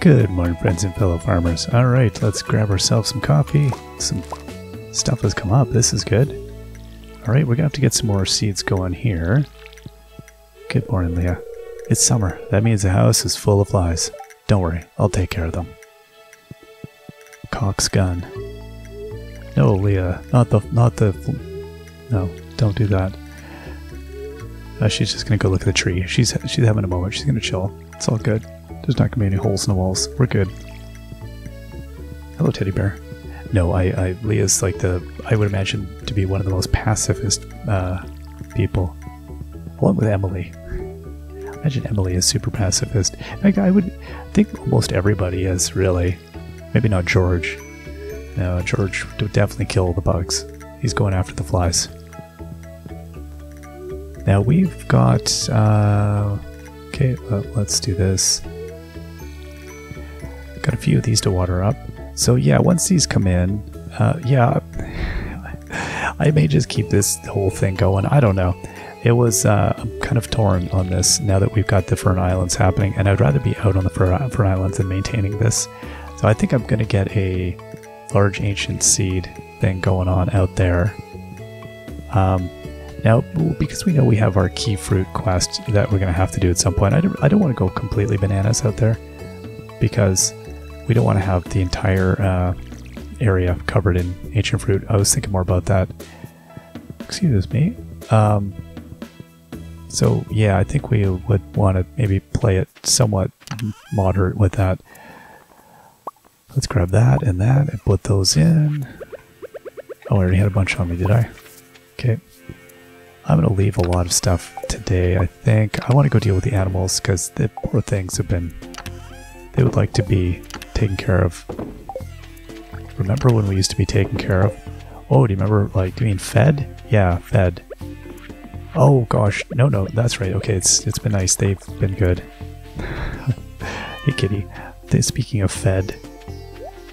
Good morning, friends and fellow farmers. All right, let's grab ourselves some coffee. Some stuff has come up. This is good. All right, we're gonna have to get some more seeds going here. Good morning, Leah. It's summer. That means the house is full of flies. Don't worry, I'll take care of them. Cock's gun. No, Leah, not the, not the. No, don't do that. Uh, she's just gonna go look at the tree. She's she's having a moment. She's gonna chill. It's all good. There's not gonna be any holes in the walls. We're good. Hello, teddy bear. No, I, I Leah's like the I would imagine to be one of the most pacifist uh, people, along with Emily. Imagine Emily is super pacifist. Like I would think almost everybody is really. Maybe not George. No, George would definitely kill the bugs. He's going after the flies. Now we've got. Uh, okay, let's do this. Got a few of these to water up. So yeah, once these come in, uh, yeah, I may just keep this whole thing going. I don't know. It was uh, I'm kind of torn on this now that we've got the Fern Islands happening, and I'd rather be out on the Fern, Islands than maintaining this. So I think I'm going to get a large ancient seed thing going on out there. Um, now, because we know we have our Qi fruit quest that we're going to have to do at some point, I don't, I don't want to go completely bananas out there because we don't want to have the entire uh, area covered in ancient fruit. I was thinking more about that. Excuse me. Um, so yeah, I think we would want to maybe play it somewhat moderate with that. Let's grab that and that and put those in. Oh, I already had a bunch on me, did I? Okay. I'm going to leave a lot of stuff today, I think. I want to go deal with the animals because the poor things have been... They would like to be taken care of. Remember when we used to be taken care of? Oh, do you remember, like, doing fed? Yeah, fed. Oh, gosh. No, no, that's right. Okay, it's it's been nice. They've been good. hey, kitty. Speaking of fed...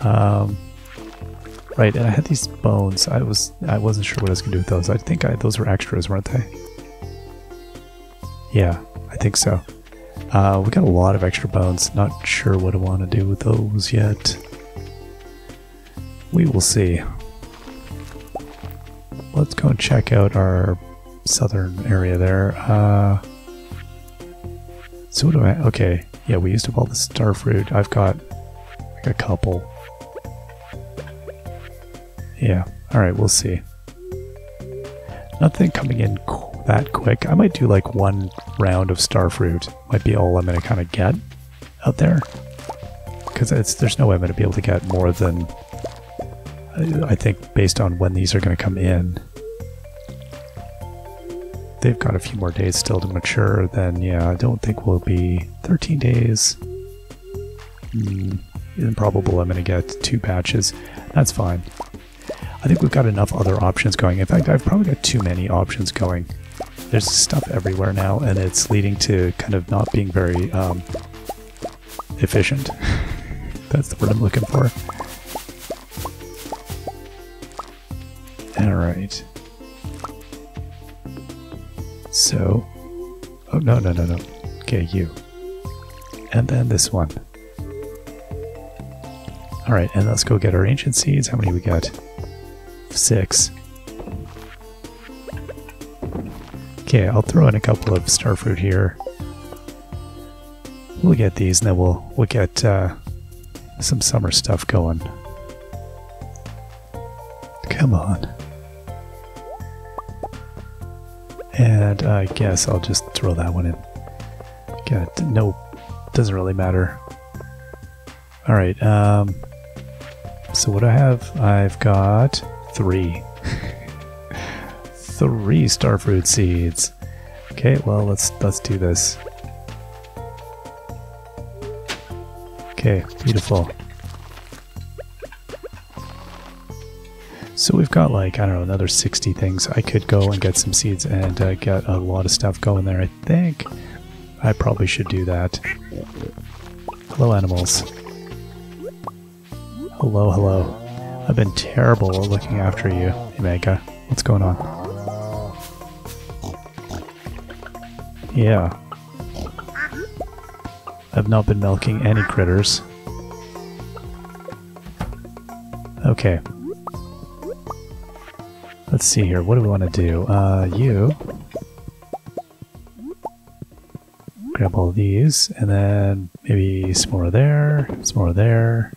Um, right, and I had these bones. I was I wasn't sure what I was gonna do with those. I think I, those were extras, weren't they? Yeah, I think so. Uh, we got a lot of extra bones. Not sure what I want to do with those yet. We will see. Let's go and check out our southern area there. Uh, so what do I? Okay, yeah, we used up all the star fruit. I've got like a couple. Yeah, alright, we'll see. Nothing coming in that quick. I might do like one round of starfruit. Might be all I'm going to kind of get out there. Because it's there's no way I'm going to be able to get more than... I think based on when these are going to come in. They've got a few more days still to mature, then yeah, I don't think we'll be 13 days. Hmm, improbable I'm going to get two batches. That's fine. I think we've got enough other options going. In fact, I've probably got too many options going. There's stuff everywhere now, and it's leading to kind of not being very um, efficient. That's the word I'm looking for. Alright. So... Oh, no, no, no, no. Okay, you. And then this one. Alright, and let's go get our ancient seeds. How many we got? Six. Okay, I'll throw in a couple of starfruit here. We'll get these, and then we'll we'll get uh, some summer stuff going. Come on. And I guess I'll just throw that one in. Got no, doesn't really matter. All right. Um. So what do I have? I've got three. Three starfruit seeds. Okay, well let's let's do this. Okay, beautiful. So we've got like, I don't know, another 60 things. I could go and get some seeds and uh, get a lot of stuff going there. I think I probably should do that. Hello, animals. Hello, hello. I've been terrible at looking after you, Omega. What's going on? Yeah. I've not been milking any critters. Okay. Let's see here. What do we want to do? Uh, you. Grab all these, and then maybe some more there, some more there.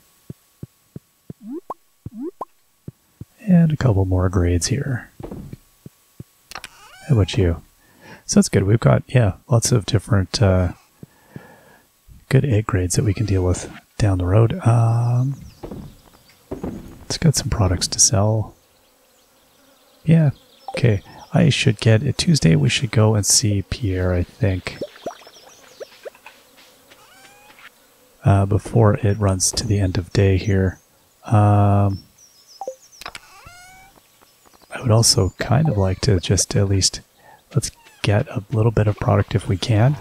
And a couple more grades here. How about you? So that's good. We've got, yeah, lots of different uh, good egg grades that we can deal with down the road. Um, let's get some products to sell. Yeah, okay. I should get it Tuesday. We should go and see Pierre, I think. Uh, before it runs to the end of day here. Um, I would also kind of like to just at least let's get a little bit of product if we can.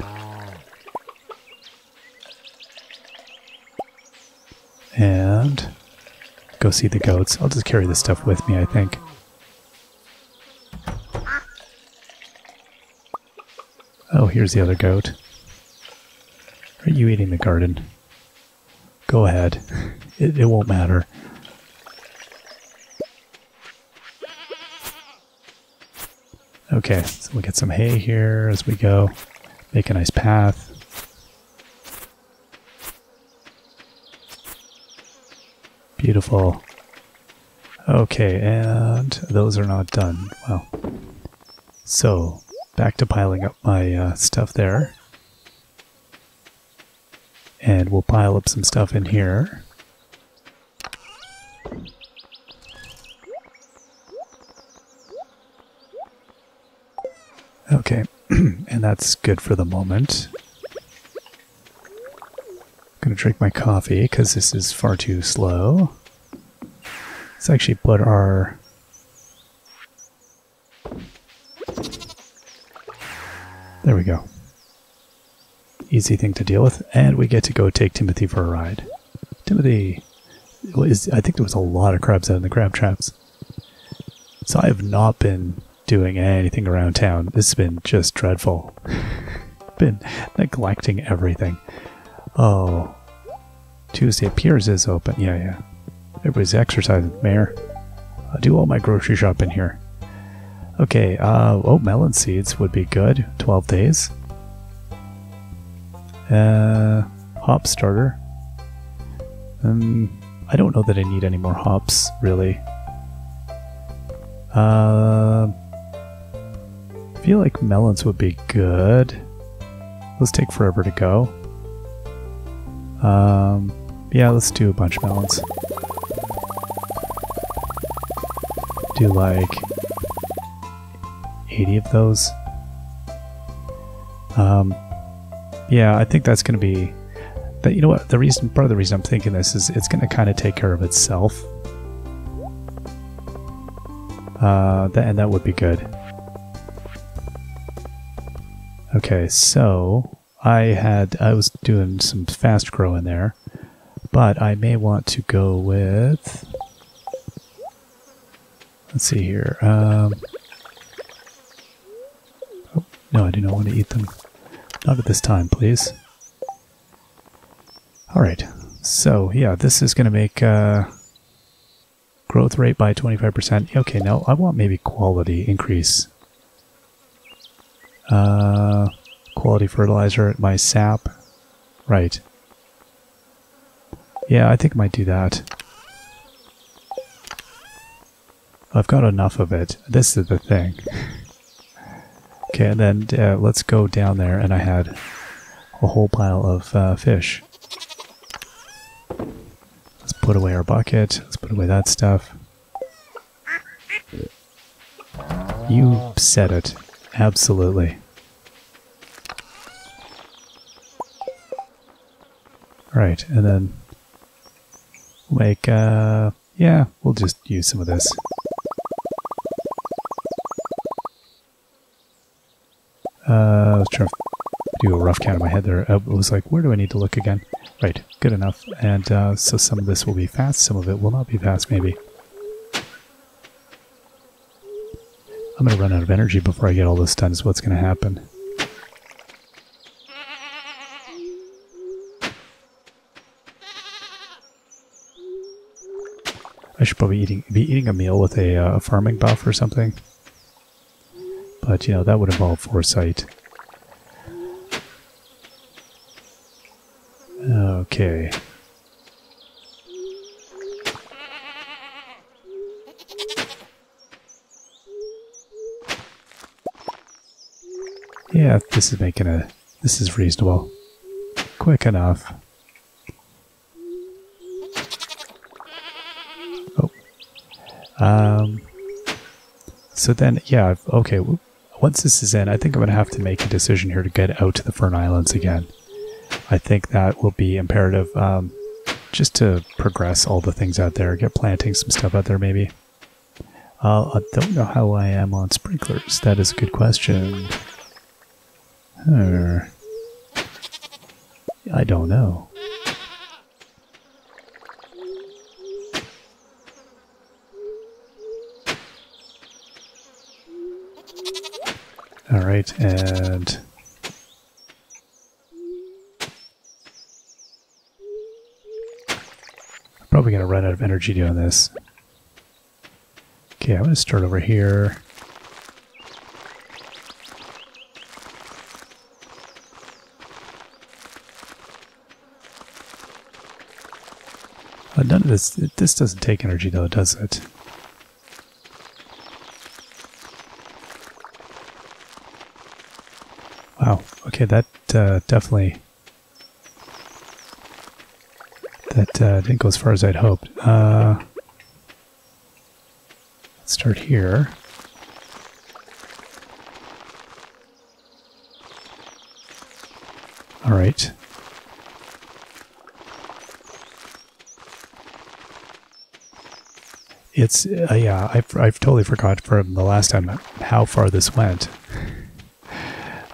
And go see the goats. I'll just carry this stuff with me, I think. Oh, here's the other goat. Are you eating the garden? Go ahead. It, it won't matter. Okay, so we'll get some hay here as we go. Make a nice path. Beautiful. Okay, and those are not done. Well, so back to piling up my uh, stuff there. And we'll pile up some stuff in here. Okay, and that's good for the moment. I'm gonna drink my coffee because this is far too slow. Let's actually put our There we go. Easy thing to deal with, and we get to go take Timothy for a ride. Timothy, is, I think there was a lot of crabs out in the crab traps. So I have not been doing anything around town. This has been just dreadful. been neglecting everything. Oh. Tuesday Pierre's is open. Yeah, yeah. Everybody's exercising. Mayor. I'll do all my grocery shopping here. Okay, uh, oh, melon seeds would be good. 12 days. Uh, hop starter. Um, I don't know that I need any more hops, really. Uh, feel like melons would be good. Those take forever to go. Um, yeah, let's do a bunch of melons. Do like 80 of those. Um, yeah, I think that's going to be. But you know what? The reason, part of the reason I'm thinking this is it's going to kind of take care of itself. Uh, that, and that would be good. Okay, so I had I was doing some fast grow in there, but I may want to go with. Let's see here. Um, oh, no, I do not want to eat them. Not at this time, please. All right. So yeah, this is going to make uh, growth rate by 25%. Okay, now I want maybe quality increase. Uh, quality fertilizer, my sap. Right. Yeah, I think I might do that. I've got enough of it. This is the thing. okay, and then uh, let's go down there, and I had a whole pile of uh, fish. Let's put away our bucket. Let's put away that stuff. You said it. Absolutely. Right, and then make, uh, yeah, we'll just use some of this. Uh, I was trying to do a rough count in my head there. I was like, where do I need to look again? Right, good enough. And uh, so some of this will be fast, some of it will not be fast, maybe. I'm going to run out of energy before I get all this done is what's going to happen. I should probably eating be eating a meal with a, uh, farming buff or something. But, you know, that would involve foresight. Okay. Yeah, this is making a... This is reasonable. Quick enough. Um... So then, yeah, okay, once this is in, I think I'm going to have to make a decision here to get out to the Fern Islands again. I think that will be imperative um, just to progress all the things out there, get planting some stuff out there maybe. Uh, I don't know how I am on sprinklers. That is a good question. I don't know. All right, and I'm probably to run out of energy doing this. Okay, I'm to start over here. None of this, this doesn't take energy though, does it? Wow, okay, that uh, definitely, that uh, didn't go as far as I'd hoped. Uh, let's start here. All right. It's uh, yeah, I've I've totally forgot from the last time how far this went.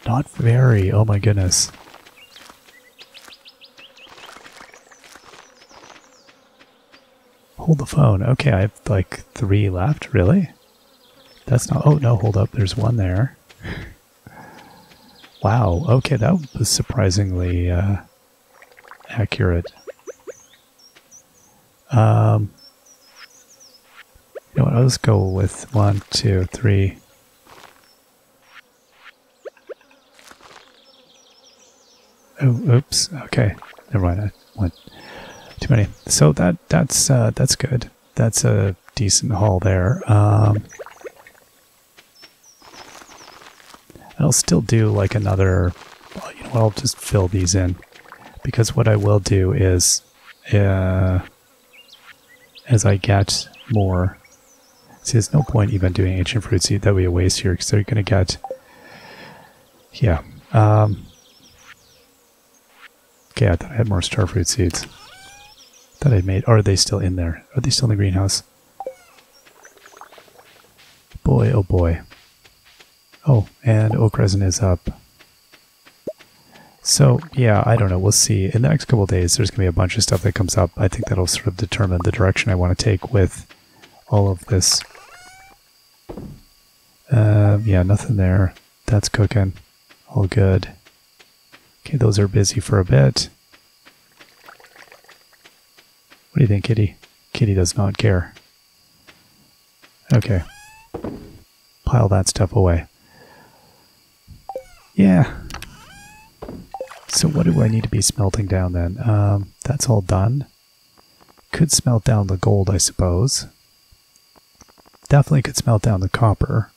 Not very. Oh my goodness. Hold the phone. Okay, I have like three left. Really? That's not. Oh no, hold up. There's one there. Wow. Okay, that was surprisingly uh, accurate. Um. You know what, I'll just go with one, two, three. Oh, oops. Okay, never mind. I went too many. So that that's uh, that's good. That's a decent haul there. Um, I'll still do like another. Well, you know, I'll just fill these in because what I will do is, uh, as I get more See, there's no point even doing ancient fruit seed. That would be a waste here because they're going to get... Yeah. Um, okay, I thought I had more starfruit seeds. That I'd made. Are they still in there? Are they still in the greenhouse? Boy, oh boy. Oh, and oak resin is up. So, yeah, I don't know. We'll see. In the next couple days, there's going to be a bunch of stuff that comes up. I think that'll sort of determine the direction I want to take with all of this uh, yeah, nothing there. That's cooking. All good. Okay, those are busy for a bit. What do you think, Kitty? Kitty does not care. Okay. Pile that stuff away. Yeah. So what do I need to be smelting down then? Um, that's all done. Could smelt down the gold, I suppose. Definitely could smelt down the copper.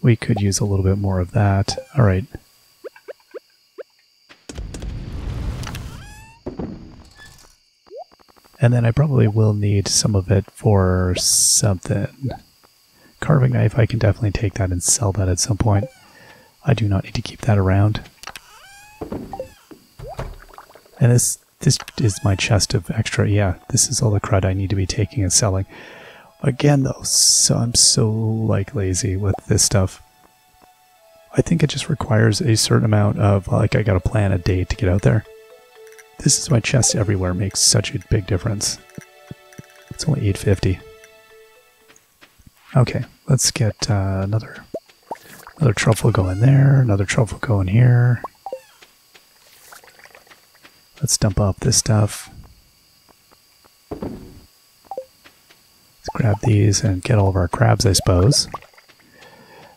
We could use a little bit more of that. All right. And then I probably will need some of it for something. Carving knife, I can definitely take that and sell that at some point. I do not need to keep that around. And this this is my chest of extra. Yeah, this is all the crud I need to be taking and selling. Again, though, so I'm so like lazy with this stuff. I think it just requires a certain amount of like I gotta plan a day to get out there. This is why chest everywhere makes such a big difference. It's only 850. Okay, let's get uh, another another truffle going there, another truffle going here. Let's dump off this stuff. Let's grab these and get all of our crabs, I suppose.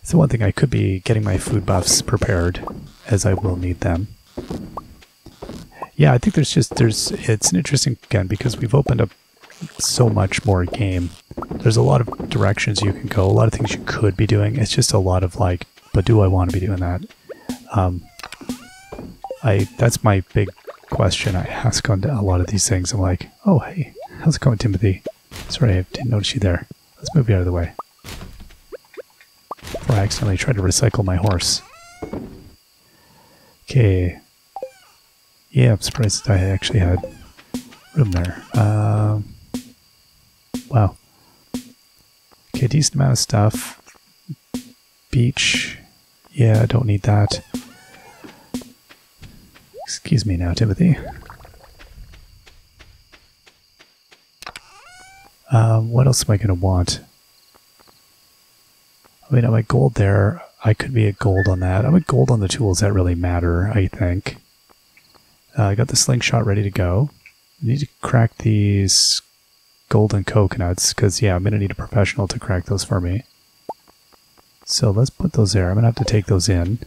So one thing I could be getting my food buffs prepared, as I will need them. Yeah, I think there's just there's it's an interesting again because we've opened up so much more game. There's a lot of directions you can go, a lot of things you could be doing. It's just a lot of like, but do I want to be doing that? Um, I that's my big question I ask on a lot of these things. I'm like, oh hey, how's it going, Timothy? Sorry, I didn't notice you there. Let's move you out of the way. Before I accidentally try to recycle my horse. Okay. Yeah, I'm surprised I actually had room there. Um, wow. Okay, decent amount of stuff. Beach. Yeah, I don't need that. Excuse me now, Timothy. Um, what else am I going to want? I mean, I'm gold there. I could be at gold on that. I'm at gold on the tools that really matter, I think. Uh, I got the slingshot ready to go. I need to crack these golden coconuts, because, yeah, I'm going to need a professional to crack those for me. So let's put those there. I'm going to have to take those in.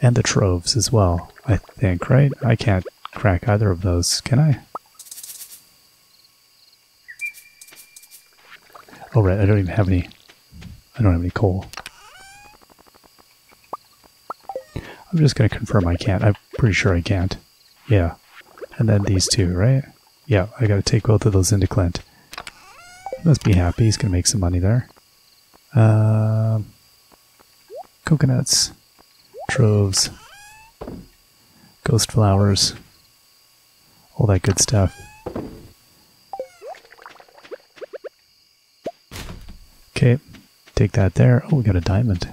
And the troves as well, I think, right? I can't crack either of those, can I? Oh right, I don't even have any I don't have any coal. I'm just gonna confirm I can't. I'm pretty sure I can't. Yeah. And then these two, right? Yeah, I gotta take both of those into Clint. He must be happy, he's gonna make some money there. Um coconuts, troves, ghost flowers, all that good stuff. Okay, take that there. Oh, we got a diamond.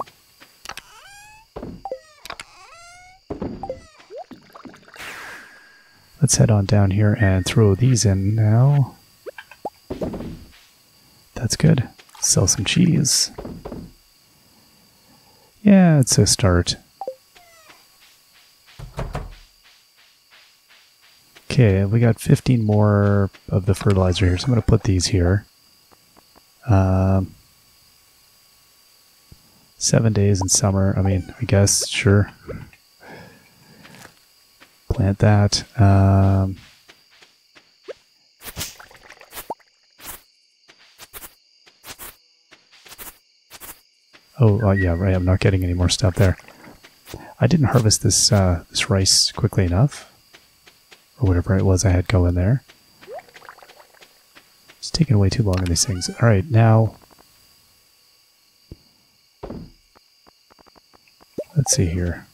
Let's head on down here and throw these in now. That's good. Sell some cheese. Yeah, it's a start. Okay, we got 15 more of the fertilizer here, so I'm going to put these here. Um, seven days in summer. I mean, I guess, sure. Plant that. Um, oh, uh, yeah, right. I'm not getting any more stuff there. I didn't harvest this uh, this rice quickly enough or whatever it was I had going there. It's taking way too long on these things. All right, now let's see here.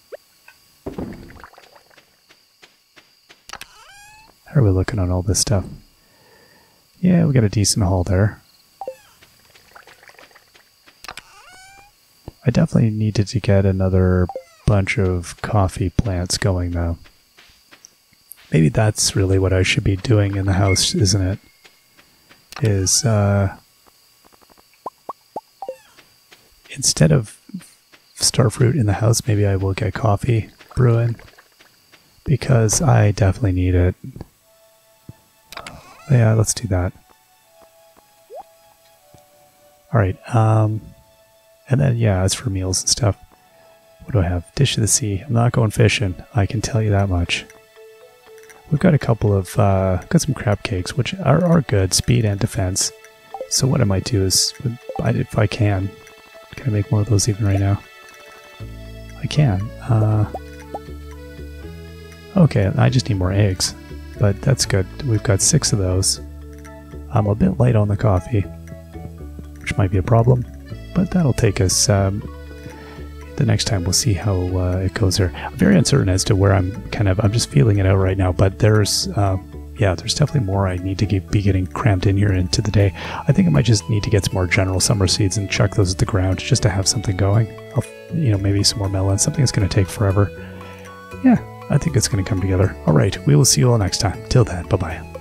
How are we looking on all this stuff? Yeah, we got a decent haul there. I definitely needed to get another bunch of coffee plants going though. Maybe that's really what I should be doing in the house, isn't it? Is, uh, instead of starfruit in the house, maybe I will get coffee brewing. Because I definitely need it. Yeah, let's do that. Alright, um, and then, yeah, as for meals and stuff, what do I have? Dish of the sea. I'm not going fishing, I can tell you that much. We've got a couple of, uh, got some crab cakes, which are, are good, speed and defense. So what I might do is, if I can, can I make more of those even right now? I can. Uh, okay, I just need more eggs, but that's good. We've got six of those. I'm a bit light on the coffee, which might be a problem, but that'll take us um, the next time we'll see how uh, it goes there. I'm very uncertain as to where I'm kind of, I'm just feeling it out right now, but there's, uh, yeah, there's definitely more I need to get, be getting crammed in here into the day. I think I might just need to get some more general summer seeds and chuck those at the ground just to have something going. I'll, you know, maybe some more melons, something that's going to take forever. Yeah, I think it's going to come together. All right, we will see you all next time. Till then, bye bye.